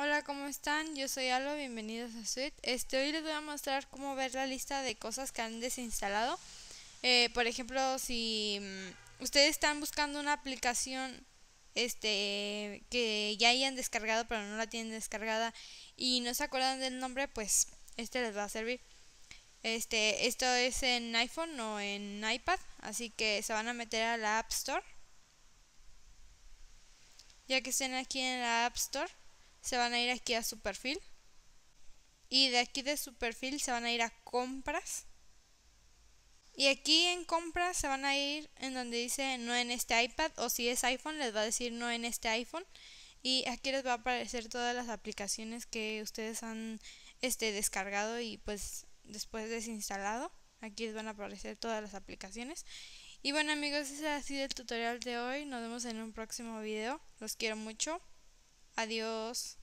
Hola, ¿cómo están? Yo soy Alba, bienvenidos a Suite. Este, hoy les voy a mostrar cómo ver la lista de cosas que han desinstalado. Eh, por ejemplo, si mm, ustedes están buscando una aplicación este, que ya hayan descargado pero no la tienen descargada y no se acuerdan del nombre, pues este les va a servir. Este, esto es en iPhone o en iPad, así que se van a meter a la App Store. Ya que estén aquí en la App Store, se van a ir aquí a su perfil. Y de aquí de su perfil se van a ir a compras. Y aquí en compras se van a ir en donde dice no en este iPad o si es iPhone les va a decir no en este iPhone. Y aquí les va a aparecer todas las aplicaciones que ustedes han este, descargado y pues después desinstalado. Aquí les van a aparecer todas las aplicaciones. Y bueno amigos, ese ha sido el tutorial de hoy. Nos vemos en un próximo video. Los quiero mucho. Adiós.